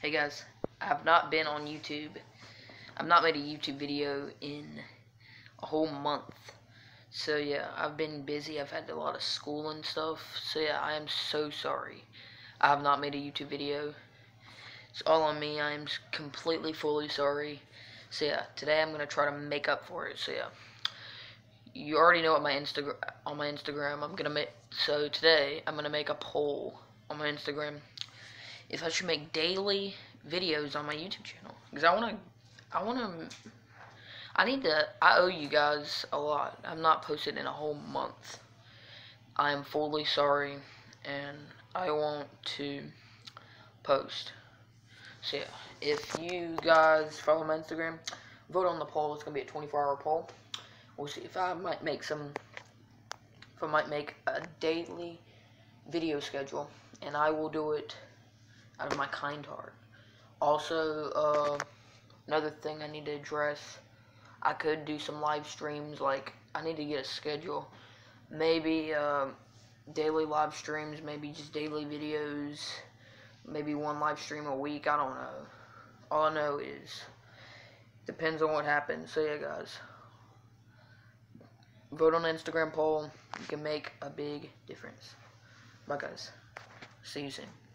Hey guys, I have not been on YouTube. I've not made a YouTube video in a whole month. So yeah, I've been busy. I've had a lot of school and stuff. So yeah, I am so sorry. I have not made a YouTube video. It's all on me. I am completely fully sorry. So yeah, today I'm gonna try to make up for it. So yeah, you already know what my Instagram on my Instagram. I'm gonna make so today I'm gonna make a poll on my Instagram if I should make daily videos on my YouTube channel because I want to I want to I need to I owe you guys a lot. I'm not posted in a whole month. I am fully sorry and I want to post. So yeah, if you guys follow my Instagram, vote on the poll. It's gonna be a 24-hour poll. We'll see if I might make some. If I might make a daily video schedule, and I will do it out of my kind heart. Also, uh, another thing I need to address. I could do some live streams. Like I need to get a schedule. Maybe uh, daily live streams. Maybe just daily videos maybe one live stream a week. I don't know. All I know is depends on what happens. So yeah, guys, vote on Instagram poll. You can make a big difference. Bye, guys. See you soon.